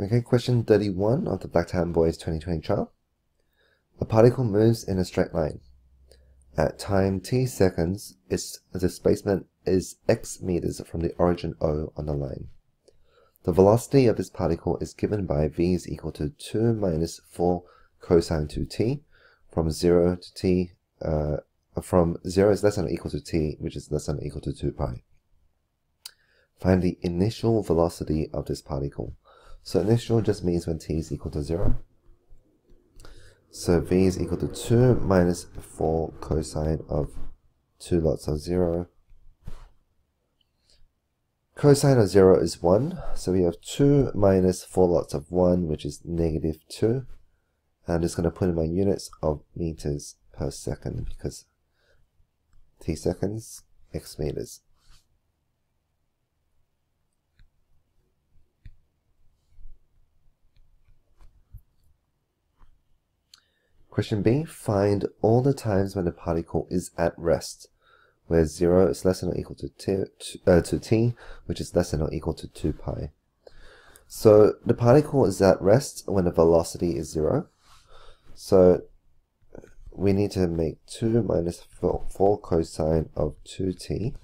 Okay, question 31 of the Blacktown Boys 2020 trial. A particle moves in a straight line. At time t seconds, its displacement is x meters from the origin O on the line. The velocity of this particle is given by v is equal to 2 minus 4 cosine 2t from 0 to t, uh, from 0 is less than or equal to t, which is less than or equal to 2 pi. Find the initial velocity of this particle. So initial just means when t is equal to 0. So v is equal to 2 minus 4 cosine of 2 lots of 0. Cosine of 0 is 1, so we have 2 minus 4 lots of 1, which is negative 2. And I'm just going to put in my units of meters per second because t seconds, x meters. Question B, find all the times when the particle is at rest, where 0 is less than or equal to t, uh, to t, which is less than or equal to 2 pi. So the particle is at rest when the velocity is 0. So we need to make 2 minus 4, 4 cosine of 2t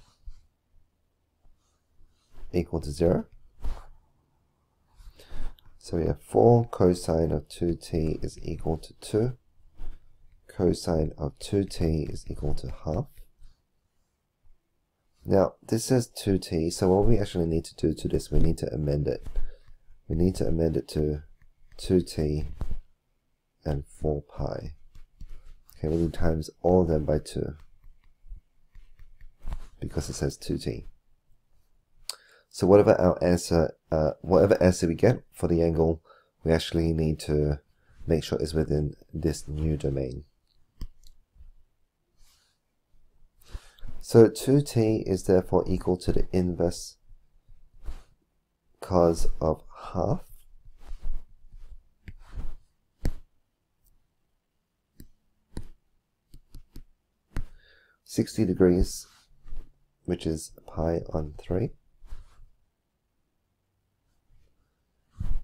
equal to 0. So we have 4 cosine of 2t is equal to 2 cosine of 2t is equal to half. Now, this says 2t, so what we actually need to do to this, we need to amend it. We need to amend it to 2t and 4 pi. Okay, we need times all of them by 2 because it says 2t. So whatever our answer, uh, whatever answer we get for the angle, we actually need to make sure it's within this new domain. So 2t is therefore equal to the inverse cos of half. Sixty degrees, which is pi on three.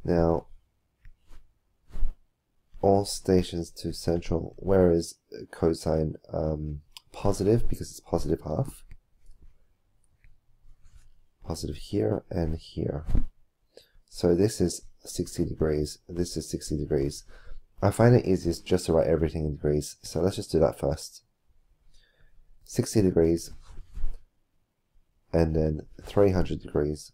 Now, all stations to central, where is cosine um, positive because it's positive half. Positive here and here. So this is 60 degrees. This is 60 degrees. I find it easiest just to write everything in degrees. So let's just do that first. 60 degrees and then 300 degrees.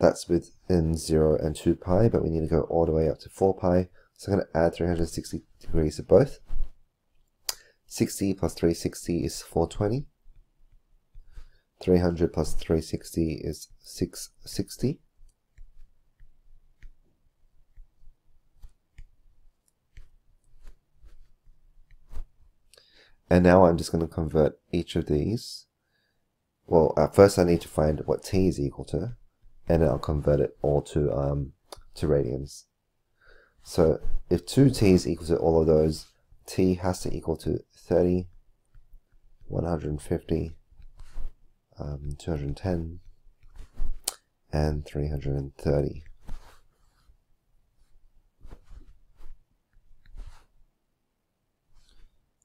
That's within 0 and 2 pi, but we need to go all the way up to 4 pi. So I'm going to add 360 degrees to both. 60 plus 360 is 420. 300 plus 360 is 660. And now I'm just going to convert each of these. Well, at first I need to find what t is equal to, and then I'll convert it all to um, to radians. So if 2t is equal to all of those, t has to equal to 30, 150, um, 210, and 330.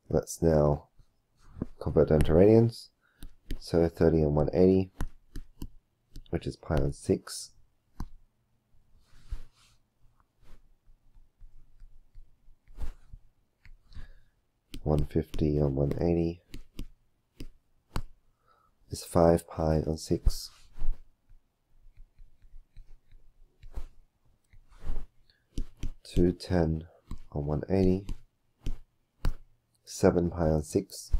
Let's now convert them to radians. So 30 and 180, which is pi on 6. 150 on 180 is 5 pi on 6. Two ten on one eighty, seven pi on six,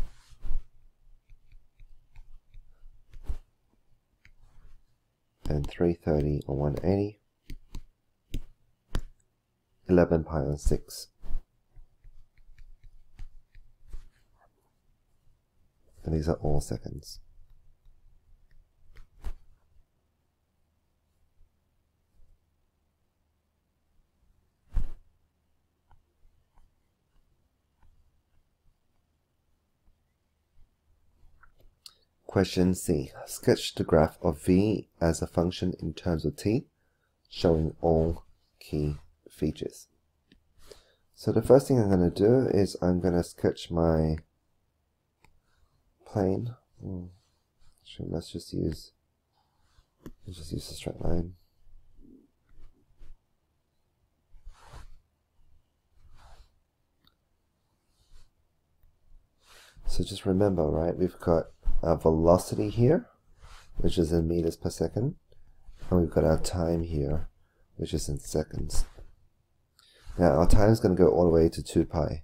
and three thirty on one eighty, eleven pi on six. And these are all seconds. Question C. Sketch the graph of v as a function in terms of t, showing all key features. So the first thing I'm going to do is I'm going to sketch my plane. Mm. Actually, let's just use let's just use a straight line. So just remember, right, we've got our velocity here, which is in meters per second, and we've got our time here, which is in seconds. Now our time is going to go all the way to 2 pi.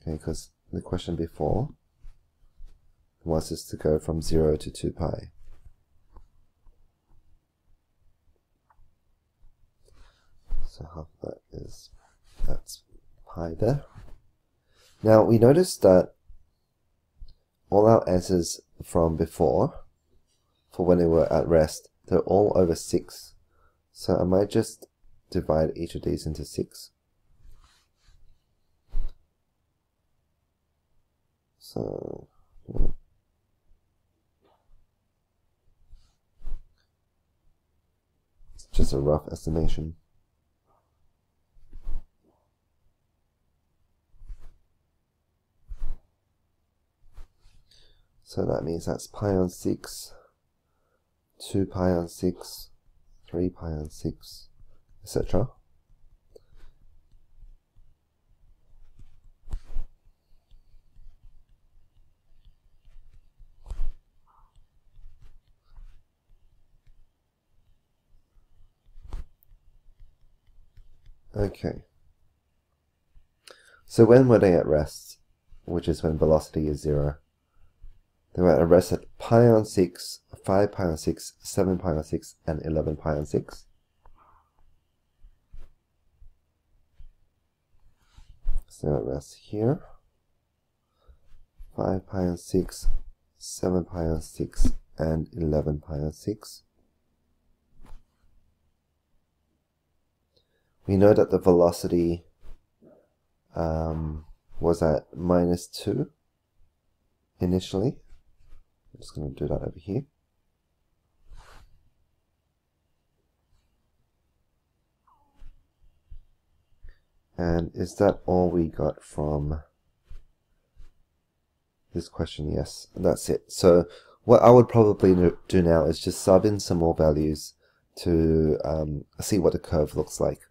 Okay, because the question before wants us to go from 0 to 2 pi. So half that is, that's pi there. Now we notice that all our answers from before, for when they were at rest, they're all over 6. So I might just divide each of these into 6. So, it's just a rough estimation. So that means that's pi on 6, 2 pi on 6, 3 pi on 6, etc. Okay. So when were they at rest? Which is when velocity is zero. They were at rest at pi on 6, 5 pi on 6, 7 pi on 6, and 11 pi on 6. So at rest here. 5 pi on 6, 7 pi on 6, and 11 pi on 6. We know that the velocity um, was at minus 2 initially. I'm just going to do that over here. And is that all we got from this question? Yes, that's it. So what I would probably do now is just sub in some more values to um, see what the curve looks like.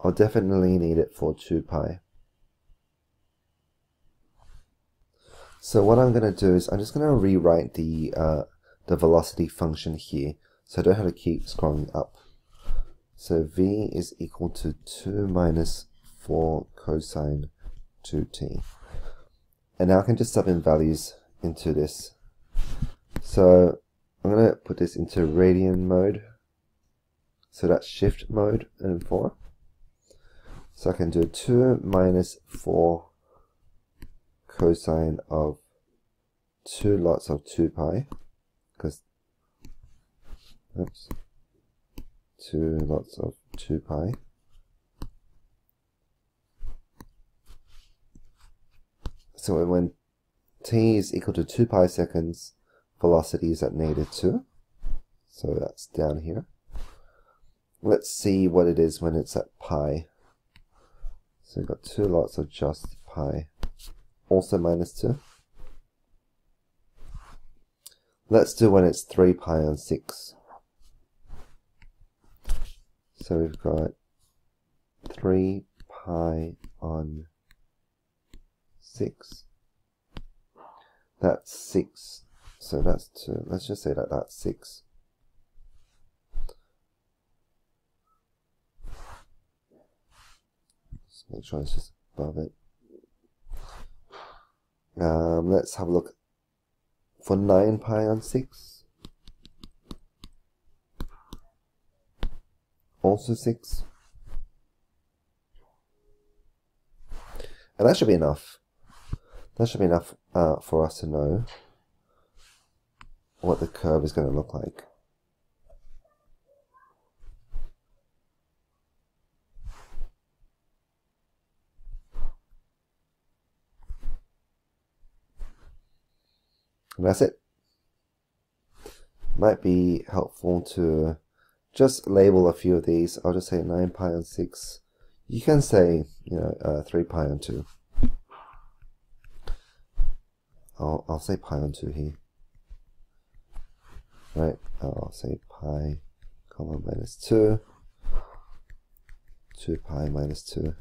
I'll definitely need it for 2 pi. So what I'm going to do is I'm just going to rewrite the, uh, the velocity function here so I don't have to keep scrolling up. So v is equal to 2 minus 4 cosine 2t. And now I can just sub in values into this. So I'm going to put this into radian mode. So that's shift mode and 4. So I can do 2 minus 4 cosine of 2 lots of 2 pi, because, oops, 2 lots of 2 pi. So when t is equal to 2 pi seconds, velocity is at negative 2. So that's down here. Let's see what it is when it's at pi. So we've got two lots of just pi also minus 2. Let's do when it's 3 pi on 6. So we've got 3 pi on 6. That's 6. So that's 2. Let's just say that that's 6. Make sure it's just above it. Um, let's have a look for 9 pi on 6. Also 6. And that should be enough. That should be enough uh, for us to know what the curve is going to look like. And that's it. Might be helpful to just label a few of these. I'll just say 9 pi on 6. You can say, you know, uh, 3 pi on 2. I'll, I'll say pi on 2 here. Right, I'll say pi comma minus 2. 2 pi minus 2.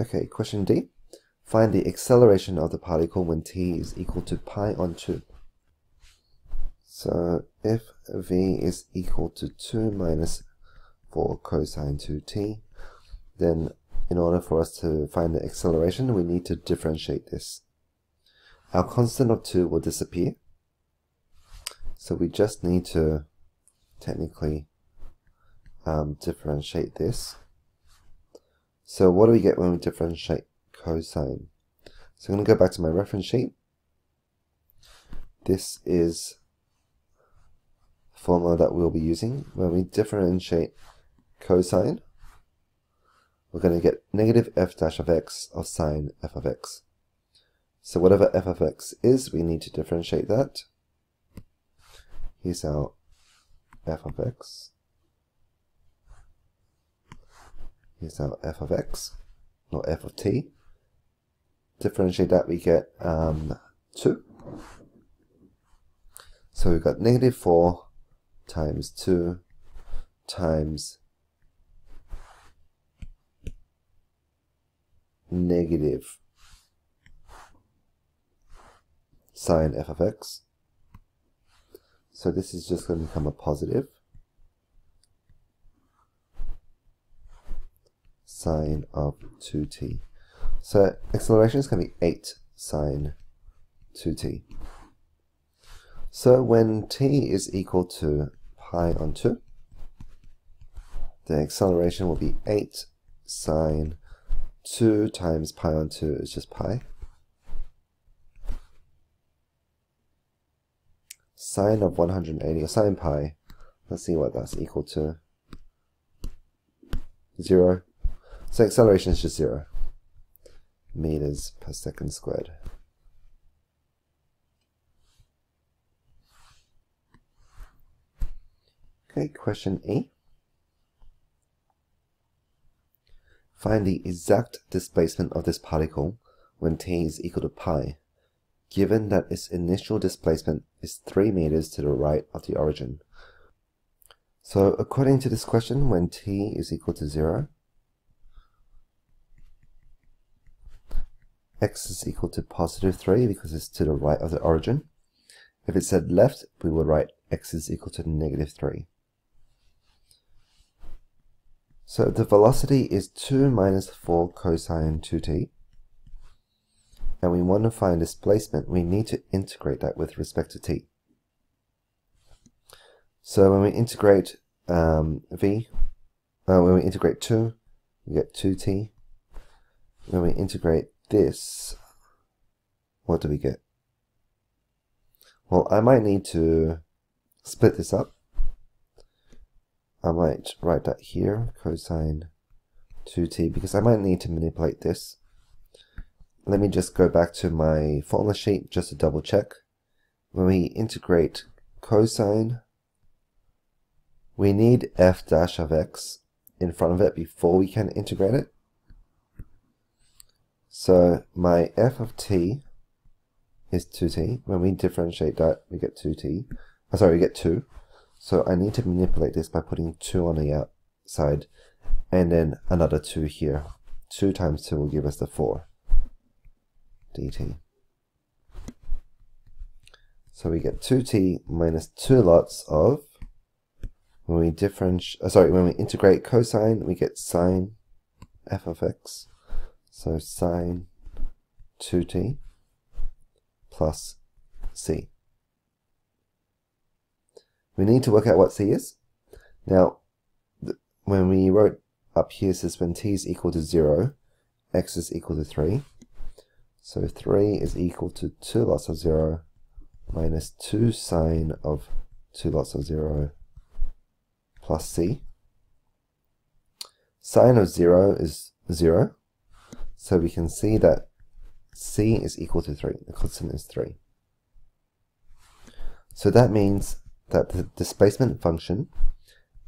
Okay, question D. Find the acceleration of the particle when t is equal to pi on 2. So if v is equal to 2 minus 4 cosine 2t, then in order for us to find the acceleration, we need to differentiate this. Our constant of 2 will disappear. So we just need to technically um, differentiate this. So what do we get when we differentiate cosine? So I'm going to go back to my reference sheet. This is the formula that we'll be using. When we differentiate cosine, we're going to get negative f dash of x of sine f of x. So whatever f of x is, we need to differentiate that. Here's our f of x. Here's our f of x, not f of t. Differentiate that, we get um, 2. So we've got negative 4 times 2 times negative sine f of x. So this is just going to become a positive. Sine of 2t. So acceleration is going to be 8 sine 2t. So when t is equal to pi on 2, the acceleration will be 8 sine 2 times pi on 2 is just pi. Sine of 180, or sine pi, let's see what that's equal to. 0. So acceleration is just zero meters per second squared. Okay, question E. Find the exact displacement of this particle when t is equal to pi, given that its initial displacement is 3 meters to the right of the origin. So according to this question, when t is equal to 0, x is equal to positive 3 because it's to the right of the origin. If it said left, we would write x is equal to negative 3. So the velocity is 2 minus 4 cosine 2t. And we want to find displacement, we need to integrate that with respect to t. So when we integrate um, v, uh, when we integrate 2, we get 2t. When we integrate this, what do we get? Well, I might need to split this up. I might write that here, cosine 2t, because I might need to manipulate this. Let me just go back to my formula sheet just to double check. When we integrate cosine, we need f dash of x in front of it before we can integrate it. So my f of t is 2t. When we differentiate that, we get 2t. Oh, sorry, we get 2. So I need to manipulate this by putting 2 on the outside and then another 2 here. 2 times 2 will give us the 4 dt. So we get 2t minus 2 lots of, when we differentiate, uh, sorry, when we integrate cosine, we get sine f of x so sine 2t plus c. We need to work out what c is. Now, when we wrote up here, says when t is equal to 0, x is equal to 3. So 3 is equal to 2 lots of 0 minus 2 sine of 2 lots of 0 plus c. Sine of 0 is 0, so we can see that c is equal to 3. The constant is 3. So that means that the displacement function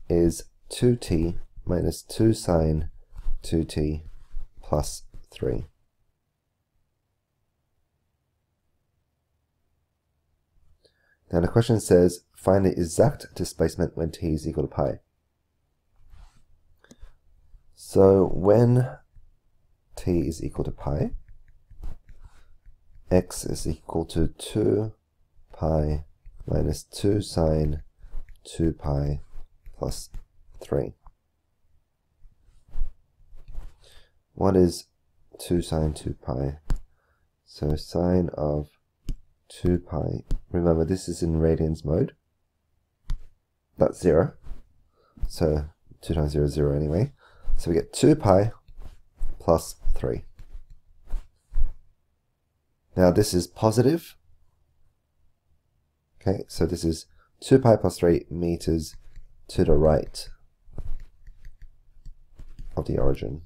is 2t minus 2 sine 2t plus 3. Now the question says, find the exact displacement when t is equal to pi. So when t is equal to pi, x is equal to 2 pi minus 2 sine 2 pi plus 3. What is 2 sine 2 pi? So sine of 2 pi. Remember, this is in radians mode. That's 0. So 2 times 0 is 0 anyway. So we get 2 pi plus 3. Now this is positive. Okay, so this is 2 pi plus 3 meters to the right of the origin.